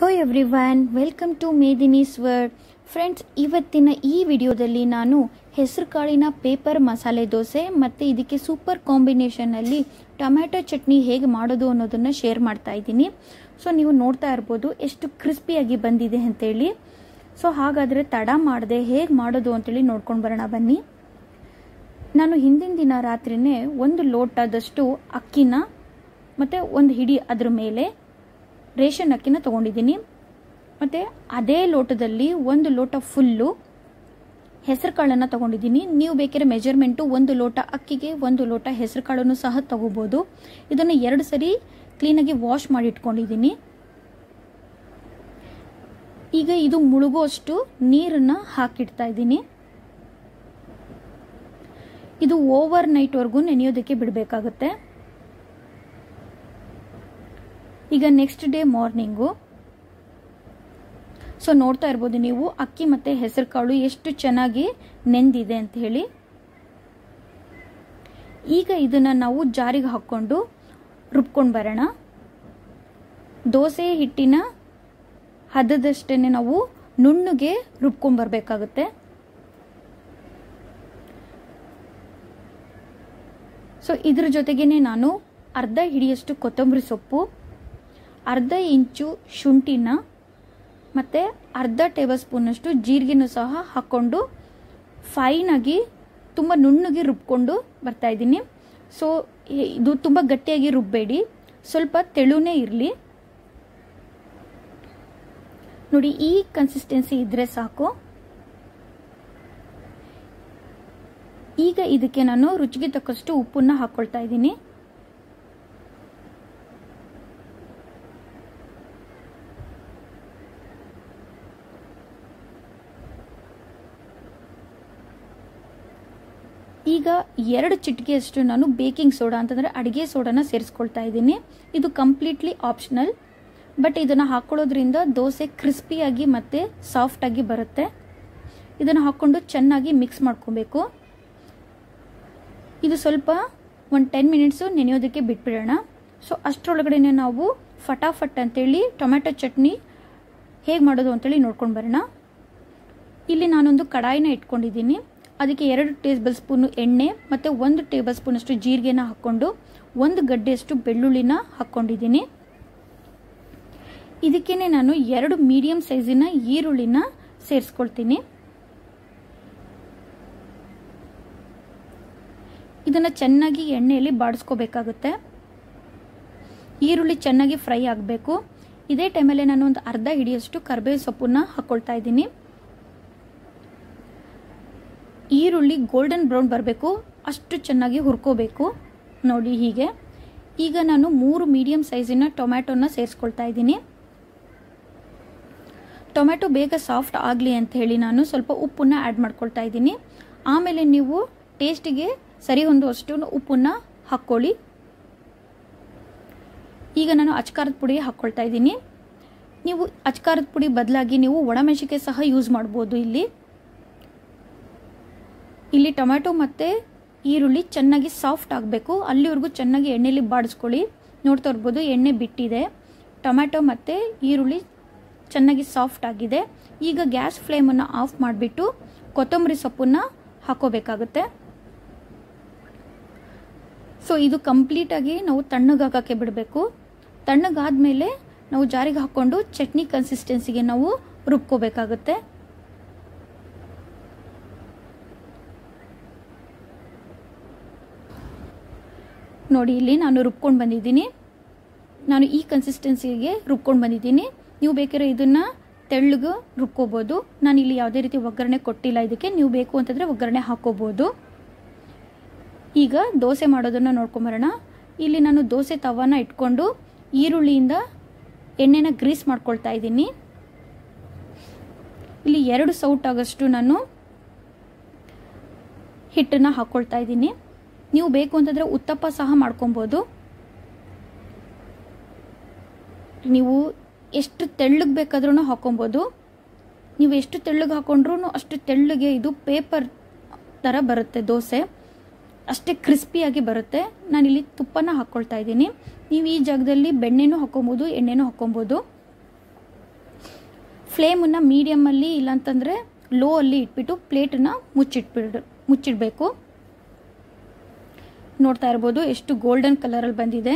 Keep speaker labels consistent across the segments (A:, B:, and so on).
A: Hello everyone welcome to Medini's world friends ಇವತ್ತಿನ ಈ ವಿಡಿಯೋದಲ್ಲಿ ನಾನು ಹೆಸರು ಕಾಳಿನ ಪೇಪರ್ ಮಸಾಲೆ ದೋಸೆ ಮತ್ತು ಇದಕ್ಕೆ ಸೂಪರ್ ಕಾಂಬಿನೇಷನಲ್ಲಿ ಟೊಮ್ಯಾಟೊ ಚಟ್ನಿ ಹೇಗೆ ಮಾಡೋದು ಅನ್ನೋದನ್ನು ಶೇರ್ ಮಾಡ್ತಾ ಇದ್ದೀನಿ. ಸೊ ನೀವು ನೋಡ್ತಾ ಇರ್ಬೋದು ಎಷ್ಟು ಕ್ರಿಸ್ಪಿಯಾಗಿ ಬಂದಿದೆ ಅಂತೇಳಿ. ಸೊ ಹಾಗಾದರೆ ತಡ ಮಾಡದೆ ಹೇಗೆ ಮಾಡೋದು ಅಂತೇಳಿ ನೋಡ್ಕೊಂಡು ಬರೋಣ ಬನ್ನಿ. ನಾನು ಹಿಂದಿನ ದಿನ ರಾತ್ರಿನೇ ಒಂದು ಲೋಟದಷ್ಟು ಅಕ್ಕಿನ ಮತ್ತು ಒಂದು ಹಿಡಿ ಅದ್ರ ಮೇಲೆ ರೇಷನ್ ಅಕ್ಕಿನ ತಗೊಂಡಿದ್ದೀನಿ. ಮತ್ತು ಅದೇ ಲೋಟದಲ್ಲಿ ಒಂದು ಲೋಟ ಫುಲ್ಲು ಹೆಸರು ಕಾಳನ್ನು ತೊಗೊಂಡಿದ್ದೀನಿ. ನೀವು ಬೇಕಿರೋ ಮೆಜರ್ಮೆಂಟು ಒಂದು ಲೋಟ ಅಕ್ಕಿಗೆ ಒಂದು ಲೋಟ ಹೆಸರು ಕಾಳನ್ನು ಸಹ ತಗೋಬೋದು. ಇದನ್ನು ಎರಡು ಸರಿ ಕ್ಲೀನಾಗಿ ವಾಶ್ ಮಾಡಿ ಇಟ್ಕೊಂಡಿದ್ದೀನಿ. ಈಗ ಇದು ಮುಳುಗುವಷ್ಟು ನೀರನ್ನು ಹಾಕಿಡ್ತಾ ಇದ್ದೀನಿ. ಇದು ಓವರ್ ನೈಟ್ವರೆಗೂ ನೆನೆಯೋದಕ್ಕೆ ಬಿಡಬೇಕಾಗುತ್ತೆ. ಈಗ ನೆಕ್ಸ್ಟ್ ಡೇ ಮಾರ್ನಿಂಗು ಸೊ ನೋಡ್ತಾ ಇರ್ಬೋದು ನೀವು, ಅಕ್ಕಿ ಮತ್ತು ಹೆಸರು ಕಾಳು ಎಷ್ಟು ಚೆನ್ನಾಗಿ ನೆಂದಿದೆ ಅಂತ ಹೇಳಿ. ಈಗ ಇದನ್ನು ನಾವು ಜಾರಿಗೆ ಹಾಕ್ಕೊಂಡು ರುಬ್ಕೊಂಡು ಬರೋಣ. ದೋಸೆ ಹಿಟ್ಟಿನ ಹದದಷ್ಟೇ ನಾವು ನುಣ್ಣಗೆ ರುಬ್ಕೊಂಡ್ಬರ್ಬೇಕಾಗುತ್ತೆ ಸೊ ಇದ್ರ ಜೊತೆಗೇನೆ ನಾನು ಅರ್ಧ ಹಿಡಿಯಷ್ಟು ಕೊತ್ತಂಬರಿ ಸೊಪ್ಪು ಅರ್ಧ ಇಂಚು ಶುಂಠಿನ ಮತ್ತು ಅರ್ಧ ಟೇಬಲ್ ಸ್ಪೂನಷ್ಟು ಜೀರಿಗೆನೂ ಸಹ ಹಾಕ್ಕೊಂಡು ಫೈನಾಗಿ ತುಂಬ ನುಣ್ಣಗೆ ರುಬ್ಕೊಂಡು ಬರ್ತಾ ಇದ್ದೀನಿ. ಸೊ ಇದು ತುಂಬ ಗಟ್ಟಿಯಾಗಿ ರುಬ್ಬೇಡಿ. ಸ್ವಲ್ಪ ತೆಳುನೇ ಇರಲಿ. ನೋಡಿ, ಈ ಕನ್ಸಿಸ್ಟೆನ್ಸಿ ಇದ್ರೆ ಸಾಕು. ಈಗ ಇದಕ್ಕೆ ನಾನು ರುಚಿಗೆ ತಕ್ಕಷ್ಟು ಉಪ್ಪನ್ನ ಹಾಕ್ಕೊಳ್ತಾ ಇದ್ದೀನಿ. ಈಗ ಎರಡು ಚಿಟಿಕೆಯಷ್ಟು ನಾನು ಬೇಕಿಂಗ್ ಸೋಡಾ ಅಂತಂದರೆ ಅಡುಗೆ ಸೋಡಾನ ಸೇರಿಸ್ಕೊಳ್ತಾ ಇದ್ದೀನಿ. ಇದು ಕಂಪ್ಲೀಟ್ಲಿ ಆಪ್ಷನಲ್ ಬಟ್ ಇದನ್ನು ಹಾಕ್ಕೊಳ್ಳೋದ್ರಿಂದ ದೋಸೆ ಕ್ರಿಸ್ಪಿಯಾಗಿ ಮತ್ತು ಸಾಫ್ಟಾಗಿ ಬರುತ್ತೆ. ಇದನ್ನು ಹಾಕ್ಕೊಂಡು ಚೆನ್ನಾಗಿ ಮಿಕ್ಸ್ ಮಾಡ್ಕೊಬೇಕು. ಇದು ಸ್ವಲ್ಪ ಒಂದು ಟೆನ್ ಮಿನಿಟ್ಸು ನೆನೆಯೋದಕ್ಕೆ ಬಿಟ್ಬಿಡೋಣ. ಸೊ ಅಷ್ಟರೊಳಗಡೆ ನಾವು ಫಟಾಫಟ್ ಅಂತೇಳಿ ಟೊಮ್ಯಾಟೊ ಚಟ್ನಿ ಹೇಗೆ ಮಾಡೋದು ಅಂತೇಳಿ ನೋಡ್ಕೊಂಡು ಬರೋಣ. ಇಲ್ಲಿ ನಾನೊಂದು ಕಡಾಯಿನ ಇಟ್ಕೊಂಡಿದ್ದೀನಿ. ಅದಕ್ಕೆ ಎರಡು ಟೇಬಲ್ ಸ್ಪೂನು ಎಣ್ಣೆ ಮತ್ತು ಒಂದು ಟೇಬಲ್ ಸ್ಪೂನಷ್ಟು ಜೀರಿಗೆನ ಹಾಕ್ಕೊಂಡು ಒಂದು ಗಡ್ಡೆಯಷ್ಟು ಬೆಳ್ಳುಳ್ಳಿನ ಹಾಕ್ಕೊಂಡಿದ್ದೀನಿ. ಇದಕ್ಕೇ ನಾನು ಎರಡು ಮೀಡಿಯಂ ಸೈಜಿನ ಈರುಳ್ಳಿನ ಸೇರಿಸ್ಕೊಳ್ತೀನಿ. ಇದನ್ನು ಚೆನ್ನಾಗಿ ಎಣ್ಣೆಯಲ್ಲಿ ಬಾಡಿಸ್ಕೋಬೇಕಾಗುತ್ತೆ. ಈರುಳ್ಳಿ ಚೆನ್ನಾಗಿ ಫ್ರೈ ಆಗಬೇಕು. ಇದೇ ಟೈಮಲ್ಲಿ ನಾನು ಒಂದು ಅರ್ಧ ಹಿಡಿಯಷ್ಟು ಕರ್ಬೇವು ಸೊಪ್ಪನ್ನ ಹಾಕ್ಕೊಳ್ತಾ ಇದ್ದೀನಿ. ಈರುಳ್ಳಿ ಗೋಲ್ಡನ್ ಬ್ರೌನ್ ಬರಬೇಕು. ಅಷ್ಟು ಚೆನ್ನಾಗಿ ಹುರ್ಕೋಬೇಕು. ನೋಡಿ ಹೀಗೆ. ಈಗ ನಾನು ಮೂರು ಮೀಡಿಯಂ ಸೈಜಿನ ಟೊಮ್ಯಾಟೋನ ಸೇರಿಸ್ಕೊಳ್ತಾ ಇದ್ದೀನಿ. ಟೊಮ್ಯಾಟೊ ಬೇಗ ಸಾಫ್ಟ್ ಆಗಲಿ ಅಂತ ಹೇಳಿ ನಾನು ಸ್ವಲ್ಪ ಉಪ್ಪನ್ನು ಆ್ಯಡ್ ಮಾಡ್ಕೊಳ್ತಾ ಇದ್ದೀನಿ. ಆಮೇಲೆ ನೀವು ಟೇಸ್ಟಿಗೆ ಸರಿ ಹೊಂದುವಷ್ಟು ಉಪ್ಪನ್ನು ಹಾಕ್ಕೊಳ್ಳಿ. ಈಗ ನಾನು ಅಚ್ಕಾರದ ಪುಡಿ ಹಾಕ್ಕೊಳ್ತಾ ಇದ್ದೀನಿ. ನೀವು ಅಚ್ಕಾರದ ಪುಡಿ ಬದಲಾಗಿ ನೀವು ಒಣಮೆಣಸಿಕಾಯಿ ಸಹ ಯೂಸ್ ಮಾಡ್ಬೋದು ಇಲ್ಲಿ. ಇಲ್ಲಿ ಟೊಮ್ಯಾಟೊ ಮತ್ತು ಈರುಳ್ಳಿ ಚೆನ್ನಾಗಿ ಸಾಫ್ಟ್ ಆಗಬೇಕು. ಅಲ್ಲಿವರೆಗೂ ಚೆನ್ನಾಗಿ ಎಣ್ಣೆಲಿ ಬಾಡಿಸ್ಕೊಳ್ಳಿ. ನೋಡ್ತಾ ಇರ್ಬೋದು ಎಣ್ಣೆ ಬಿಟ್ಟಿದೆ. ಟೊಮ್ಯಾಟೊ ಮತ್ತು ಈರುಳ್ಳಿ ಚೆನ್ನಾಗಿ ಸಾಫ್ಟ್ ಆಗಿದೆ. ಈಗ ಗ್ಯಾಸ್ ಫ್ಲೇಮನ್ನು ಆಫ್ ಮಾಡಿಬಿಟ್ಟು ಕೊತ್ತಂಬರಿ ಸೊಪ್ಪನ್ನು ಹಾಕೋಬೇಕಾಗುತ್ತೆ. ಸೊ, ಇದು ಕಂಪ್ಲೀಟಾಗಿ ನಾವು ತಣ್ಣಗಾಕೋಕ್ಕೆ ಬಿಡಬೇಕು. ತಣ್ಣಗಾದ ಮೇಲೆ ನಾವು ಜಾರಿಗೆ ಹಾಕ್ಕೊಂಡು ಚಟ್ನಿ ಕನ್ಸಿಸ್ಟೆನ್ಸಿಗೆ ನಾವು ರುಬ್ಕೋಬೇಕಾಗುತ್ತೆ. ನೋಡಿ, ಇಲ್ಲಿ ನಾನು ರುಬ್ಕೊಂಡು ಬಂದಿದ್ದೀನಿ. ನಾನು ಈ ಕನ್ಸಿಸ್ಟೆನ್ಸಿಗೆ ರುಬ್ಕೊಂಡು ಬಂದಿದ್ದೀನಿ. ನೀವು ಬೇಕಿರೋ ಇದನ್ನು ತೆಳ್ಳಗೆ ರುಬ್ಕೋಬೋದು. ನಾನು ಇಲ್ಲಿ ಯಾವುದೇ ರೀತಿ ಒಗ್ಗರಣೆ ಕೊಟ್ಟಿಲ್ಲ ಇದಕ್ಕೆ. ನೀವು ಬೇಕು ಅಂತಂದರೆ ಒಗ್ಗರಣೆ ಹಾಕೋಬೋದು. ಈಗ ದೋಸೆ ಮಾಡೋದನ್ನು ನೋಡ್ಕೊಂಬರೋಣ. ಇಲ್ಲಿ ನಾನು ದೋಸೆ ತವಾನ ಇಟ್ಕೊಂಡು ಈರುಳ್ಳಿಯಿಂದ ಎಣ್ಣೆನ ಗ್ರೀಸ್ ಮಾಡ್ಕೊಳ್ತಾ ಇದ್ದೀನಿ. ಇಲ್ಲಿ ಎರಡು ಸೌಟ್ ಆಗೋಷ್ಟು ನಾನು ಹಿಟ್ಟನ್ನು ಹಾಕ್ಕೊಳ್ತಾ ಇದ್ದೀನಿ. ನೀವು ಬೇಕು ಅಂತಂದರೆ ಉತ್ತಪ್ಪ ಸಹ ಮಾಡ್ಕೊಬೋದು. ನೀವು ಎಷ್ಟು ತೆಳ್ಳಗೆ ಬೇಕಾದ್ರೂ ಹಾಕೊಬೋದು. ನೀವು ಎಷ್ಟು ತೆಳ್ಳಗೆ ಹಾಕೊಂಡ್ರೂ ಅಷ್ಟು ತೆಳ್ಳಗೆ ಇದು ಪೇಪರ್ ಥರ ಬರುತ್ತೆ ದೋಸೆ. ಅಷ್ಟೇ ಕ್ರಿಸ್ಪಿಯಾಗಿ ಬರುತ್ತೆ. ನಾನಿಲ್ಲಿ ತುಪ್ಪನ ಹಾಕ್ಕೊಳ್ತಾ ಇದ್ದೀನಿ. ನೀವು ಈ ಜಾಗದಲ್ಲಿ ಬೆಣ್ಣೆನೂ ಹಾಕೊಬೋದು, ಎಣ್ಣೆನೂ ಹಾಕೊಬೋದು. ಫ್ಲೇಮನ್ನು ಮೀಡಿಯಮಲ್ಲಿ ಇಲ್ಲಾಂತಂದರೆ ಲೋ ಅಲ್ಲಿ ಇಟ್ಬಿಟ್ಟು ಪ್ಲೇಟನ್ನು ಮುಚ್ಚಿಟ್ಬಿಡ್, ಮುಚ್ಚಿಡಬೇಕು. ನೋಡ್ತಾ ಇರ್ಬೋದು. ಎಷ್ಟು ಗೋಲ್ಡನ್ ಕಲರಲ್ಲಿ ಬಂದಿದೆ.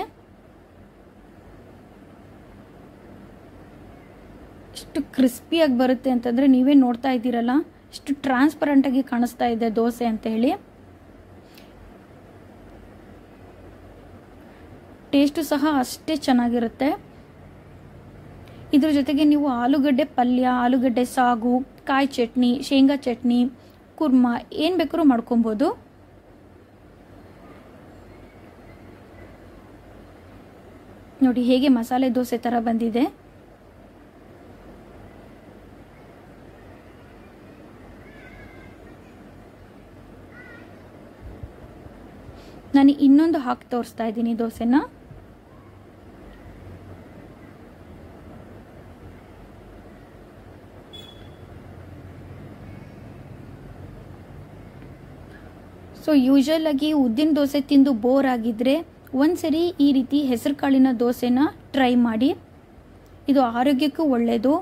A: ಎಷ್ಟು ಕ್ರಿಸ್ಪಿಯಾಗಿ ಬರುತ್ತೆ ಅಂತಂದರೆ ನೀವೇ ನೋಡ್ತಾ ಇದ್ದೀರಲ್ಲ. ಎಷ್ಟು ಟ್ರಾನ್ಸ್ಪರೆಂಟಾಗಿ ಕಾಣಿಸ್ತಾ ಇದೆ ದೋಸೆ ಅಂತ ಹೇಳಿ. ಟೇಸ್ಟು ಸಹ ಅಷ್ಟೇ ಚೆನ್ನಾಗಿರುತ್ತೆ. ಇದ್ರ ಜೊತೆಗೆ ನೀವು ಆಲೂಗಡ್ಡೆ ಪಲ್ಯ, ಆಲೂಗಡ್ಡೆ ಸಾಗು, ಕಾಯಿ ಚಟ್ನಿ, ಶೇಂಗಾ ಚಟ್ನಿ, ಕುರ್ಮಾ ಏನು ಬೇಕಾದ್ರೂ ಮಾಡ್ಕೊಬೋದು. ನೋಡಿ ಹೇಗೆ ಮಸಾಲೆ ದೋಸೆ ಥರ ಬಂದಿದೆ. ನಾನು ಇನ್ನೊಂದು ಹಾಕಿ ತೋರಿಸ್ತಾ ಇದ್ದೀನಿ ದೋಸೆನ. ಸೊ ಯೂಶಲ್ ಆಗಿ ಉದ್ದಿನ ದೋಸೆ ತಿಂದು ಬೋರ್ ಆಗಿದ್ರೆ ಒಂದ್ಸರಿ ಈ ರೀತಿ ಹೆಸರು ಕಾಳಿನ ದೋಸೆನ ಟ್ರೈ ಮಾಡಿ. ಇದು ಆರೋಗ್ಯಕ್ಕೂ ಒಳ್ಳೆಯದು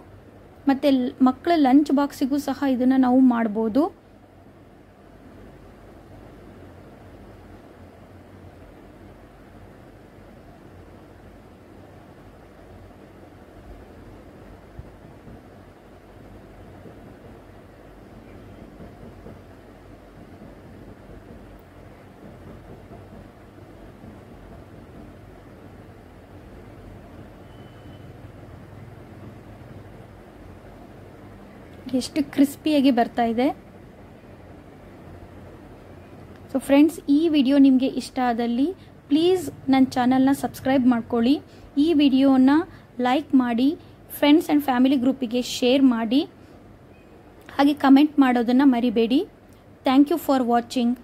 A: ಮತ್ತು ಮಕ್ಕಳ ಲಂಚ್ ಬಾಕ್ಸಿಗೂ ಸಹ ಇದನ್ನು ನಾವು ಮಾಡ್ಬೋದು. ಎಷ್ಟು ಕ್ರಿಸ್ಪಿಯಾಗಿ ಬರ್ತಾ ಇದೆ. ಸೊ ಫ್ರೆಂಡ್ಸ್ ಈ ವಿಡಿಯೋ ನಿಮಗೆ ಇಷ್ಟ ಆದಲ್ಲಿ ಪ್ಲೀಸ್ ನನ್ನ ಚಾನಲ್ನ ಸಬ್ಸ್ಕ್ರೈಬ್ ಮಾಡ್ಕೊಳ್ಳಿ. ಈ ವಿಡಿಯೋನ ಲೈಕ್ ಮಾಡಿ ಫ್ರೆಂಡ್ಸ್ ಆ್ಯಂಡ್ ಫ್ಯಾಮಿಲಿ ಗ್ರೂಪಿಗೆ ಶೇರ್ ಮಾಡಿ. ಹಾಗೆ ಕಮೆಂಟ್ ಮಾಡೋದನ್ನು ಮರಿಬೇಡಿ. Thank you for watching